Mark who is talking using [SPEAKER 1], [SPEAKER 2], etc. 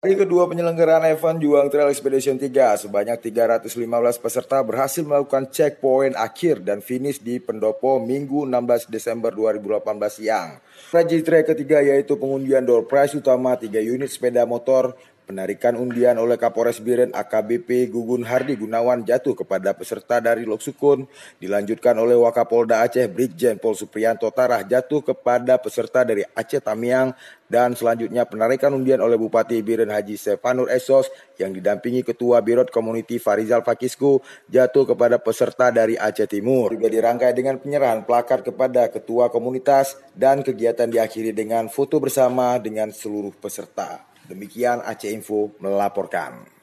[SPEAKER 1] Hari kedua penyelenggaraan event Juang Trail Expedition 3, sebanyak 315 peserta berhasil melakukan checkpoint akhir dan finish di Pendopo Minggu 16 Desember 2018 siang. Trajektori ketiga yaitu pengundian door prize utama 3 unit sepeda motor Penarikan undian oleh Kapolres Biren AKBP Gugun Hardi Gunawan jatuh kepada peserta dari Loksukun, dilanjutkan oleh Wakapolda Aceh Brigjen Pol Supriyanto Tarah jatuh kepada peserta dari Aceh Tamiang, dan selanjutnya penarikan undian oleh Bupati Biren Haji Stefanur Esos yang didampingi Ketua Birot Community Farizal Fakisku jatuh kepada peserta dari Aceh Timur. Juga dirangkai dengan penyerahan plakat kepada Ketua Komunitas dan kegiatan diakhiri dengan foto bersama dengan seluruh peserta. Demikian Aceh Info melaporkan.